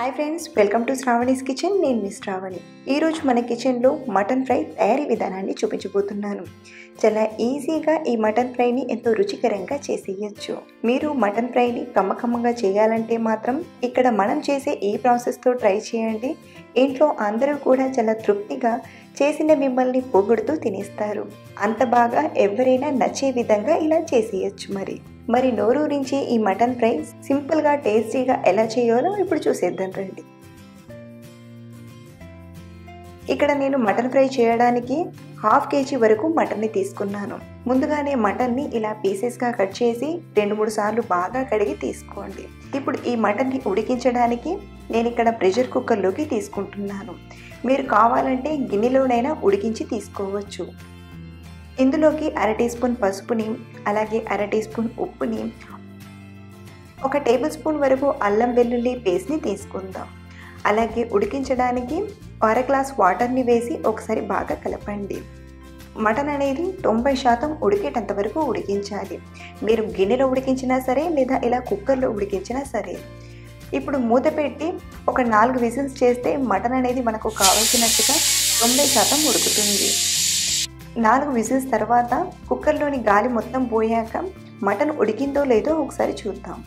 Hi friends welcome to Sravani's kitchen నేను మీ శ్రావణి ఈరోజు మన కిచెన్లో మటన్ ఫ్రై తయారీ విధానాన్ని చూపించబోతున్నాను. చాలా ఈజీగా ఈ మటన్ ఫ్రైని ఎంతో రుచికరంగా చేసేయచ్చు. మీరు మటన్ ఫ్రైని కమ్మకమ్మగా చేయాలంటే మాత్రం ఇక్కడ మనం చేసే ఈ ప్రాసెస్తో ట్రై చేయండి. ఇంట్లో అందరూ కూడా చాలా తృప్తిగా చేసిన మిమ్మల్ని పొగుడుతూ తినేస్తారు. అంత బాగా ఎవరైనా నచ్చే విధంగా ఇలా చేసేయచ్చు మరి. మరి నోరూరించి ఈ మటన్ ఫ్రై సింపుల్గా టేస్టీగా ఎలా చేయాలో ఇప్పుడు చూసేద్దాం రండి. ఇక్కడ నేను మటన్ ఫ్రై చేయడానికి హాఫ్ కేజీ వరకు మటన్ని తీసుకున్నాను. ముందుగానే మటన్ని ఇలా పీసెస్గా కట్ చేసి రెండు మూడు సార్లు బాగా కడిగి తీసుకోండి. ఇప్పుడు ఈ మటన్ని ఉడికించడానికి నేను ఇక్కడ ప్రెషర్ కుక్కర్లోకి తీసుకుంటున్నాను. మీరు కావాలంటే గిన్నెలోనైనా ఉడికించి తీసుకోవచ్చు. ఇందులోకి అర టీ స్పూన్ పసుపుని అలాగే అర టీ స్పూన్ ఉప్పుని ఒక టేబుల్ స్పూన్ వరకు అల్లం వెల్లుల్లి పేస్ట్ని తీసుకుందాం. అలాగే ఉడికించడానికి అర గ్లాస్ వాటర్ని వేసి ఒకసారి బాగా కలపండి. మటన్ అనేది తొంభై శాతం ఉడికేటంత వరకు ఉడికించాలి. మీరు గిన్నెలో ఉడికించినా సరే లేదా ఇలా కుక్కర్లో ఉడికించినా సరే. ఇప్పుడు మూత పెట్టి ఒక నాలుగు విజిల్స్ చేస్తే మటన్ అనేది మనకు కావాల్సినట్టుగా తొంభై శాతం ఉడుకుతుంది. నాలుగు విజిల్స్ తర్వాత కుక్కర్లోని గాలి మొత్తం పోయాక మటన్ ఉడికిందో లేదో ఒకసారి చూద్దాం.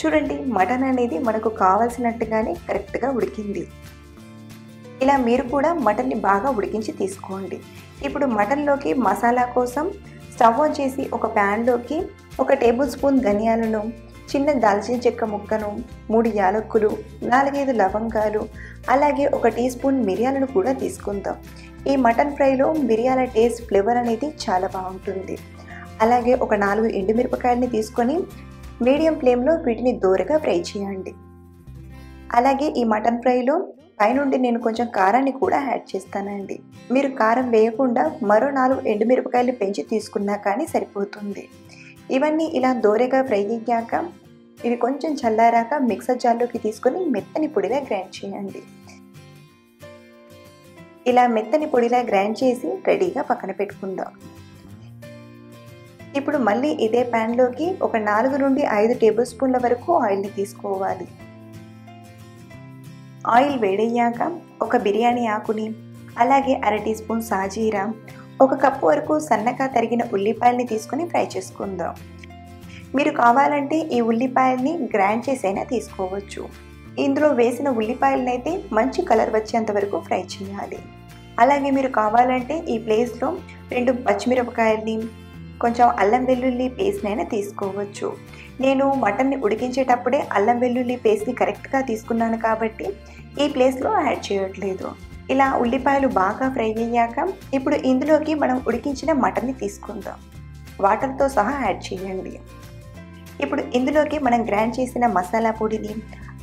చూడండి మటన్ అనేది మనకు కావాల్సినట్టుగానే కరెక్ట్గా ఉడికింది. ఇలా మీరు కూడా మటన్ని బాగా ఉడికించి తీసుకోండి. ఇప్పుడు మటన్లోకి మసాలా కోసం స్టవ్ ఆన్ చేసి ఒక ప్యాన్లోకి ఒక టేబుల్ స్పూన్ ధనియాలను చిన్న దాల్చిన చెక్క ముక్కను మూడు యాలక్కులు నాలుగైదు లవంగాలు అలాగే ఒక టీ స్పూన్ మిరియాలను కూడా తీసుకుందాం. ఈ మటన్ ఫ్రైలో మిరియాల టేస్ట్ ఫ్లేవర్ అనేది చాలా బాగుంటుంది. అలాగే ఒక నాలుగు ఎండుమిరపకాయలని తీసుకొని మీడియం ఫ్లేమ్లో వీటిని దూరగా ఫ్రై చేయండి. అలాగే ఈ మటన్ ఫ్రైలో పైనుండి నేను కొంచెం కారాన్ని కూడా యాడ్ చేస్తానండి. మీరు కారం వేయకుండా మరో నాలుగు ఎండుమిరపకాయలు పెంచి తీసుకున్నా కానీ సరిపోతుంది. ఇవన్నీ ఇలా దోరగా ఫ్రై అయ్యాక ఇవి కొంచెం చల్లారాక మిక్సర్ జార్లోకి తీసుకొని మెత్తని పొడిలా గ్రైండ్ చేయండి. ఇలా మెత్తని పొడిలా గ్రైండ్ చేసి రెడీగా పక్కన పెట్టుకుందాం. ఇప్పుడు మళ్ళీ ఇదే ప్యాన్లోకి ఒక నాలుగు నుండి ఐదు టేబుల్ స్పూన్ల వరకు ఆయిల్ని తీసుకోవాలి. ఆయిల్ వేడయ్యాక ఒక బిర్యానీ ఆకుని అలాగే అర టీ స్పూన్ సాజీరా ఒక కప్పు వరకు సన్నగా తరిగిన ఉల్లిపాయల్ని తీసుకొని ఫ్రై చేసుకుందాం. మీరు కావాలంటే ఈ ఉల్లిపాయల్ని గ్రైండ్ చేసైనా తీసుకోవచ్చు. ఇందులో వేసిన ఉల్లిపాయలనైతే మంచి కలర్ వచ్చేంత వరకు ఫ్రై చేయాలి. అలాగే మీరు కావాలంటే ఈ ప్లేస్లో రెండు పచ్చిమిరపకాయల్ని కొంచెం అల్లం వెల్లుల్లి పేస్ట్నైనా తీసుకోవచ్చు. నేను మటన్ని ఉడికించేటప్పుడే అల్లం వెల్లుల్లి పేస్ట్ని కరెక్ట్గా తీసుకున్నాను కాబట్టి ఈ ప్లేస్లో యాడ్ చేయట్లేదు. ఇలా ఉల్లిపాయలు బాగా ఫ్రై అయ్యాక ఇప్పుడు ఇందులోకి మనం ఉడికించిన మటన్ని తీసుకుందాం. వాటర్తో సహా యాడ్ చేయండి. ఇప్పుడు ఇందులోకి మనం గ్రైండ్ చేసిన మసాలా పొడిని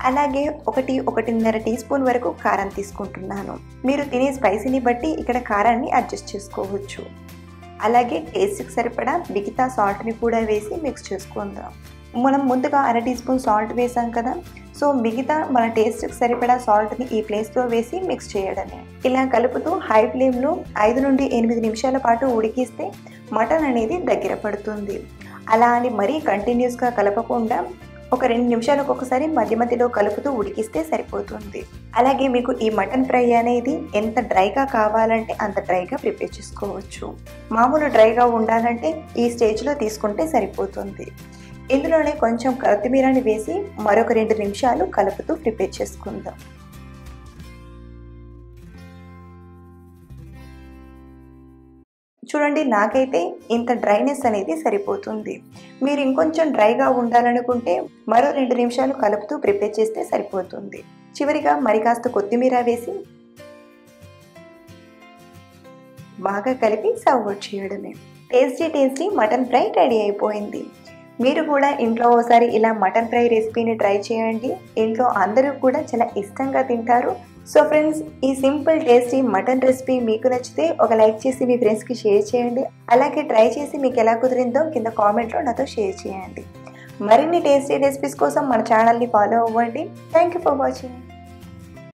అలాగే ఒకటి ఒకటిన్నర టీ స్పూన్ వరకు కారం తీసుకుంటున్నాను. మీరు తినే స్పైసీని బట్టి ఇక్కడ కారాన్ని అడ్జస్ట్ చేసుకోవచ్చు. అలాగే టేస్ట్కి సరిపడా మిగతా సాల్ట్ని కూడా వేసి మిక్స్ చేసుకుందాం. మనం ముందుగా అర టీ స్పూన్ సాల్ట్ వేసాం కదా. సో మిగతా మన టేస్ట్కి సరిపడా సాల్ట్ని ఈ ప్లేస్లో వేసి మిక్స్ చేయడమే. ఇలా కలుపుతూ హై ఫ్లేమ్లో ఐదు నుండి ఎనిమిది నిమిషాల పాటు ఉడికిస్తే మటన్ అనేది దగ్గర పడుతుంది. అలా అని మరీ కంటిన్యూస్గా కలపకుండా ఒక రెండు నిమిషాలకు ఒకసారి మధ్య మధ్యలో కలుపుతూ ఉడికిస్తే సరిపోతుంది. అలాగే మీకు ఈ మటన్ ఫ్రై అనేది ఎంత డ్రైగా కావాలంటే అంత డ్రైగా ప్రిపేర్ చేసుకోవచ్చు. మామూలు డ్రైగా ఉండాలంటే ఈ స్టేజ్లో తీసుకుంటే సరిపోతుంది. ఇందులోనే కొంచెం కొత్తిమీరని వేసి మరొక రెండు నిమిషాలు కలుపుతూ ప్రిపేర్ చేసుకుందాం. చూడండి నాకైతే ఇంత డ్రైనెస్ అనేది సరిపోతుంది. మీరు ఇంకొంచెం డ్రైగా ఉండాలనుకుంటే మరో రెండు నిమిషాలు కలుపుతూ ప్రిపేర్ చేస్తే సరిపోతుంది. చివరిగా మరి కాస్త కొత్తిమీర వేసి బాగా కలిపి సర్వ్ చేయడమే. Tasty tasty mutton fry ready అయిపోయింది. మీరు కూడా ఇంట్లో ఒకసారి ఇలా మటన్ ఫ్రై రెసిపీని ట్రై చేయండి. ఇంట్లో అందరూ కూడా చాలా ఇష్టంగా తింటారు. సో ఫ్రెండ్స్ ఈ సింపుల్ టేస్టీ మటన్ రెసిపీ మీకు నచ్చితే ఒక లైక్ చేసి మీ ఫ్రెండ్స్కి షేర్ చేయండి. అలాగే ట్రై చేసి మీకు ఎలా కుదిరిందో కింద కామెంట్లో నాతో షేర్ చేయండి. మరిన్ని టేస్టీ రెసిపీస్ కోసం మన ఛానల్ని ఫాలో అవ్వండి. Thank you for watching.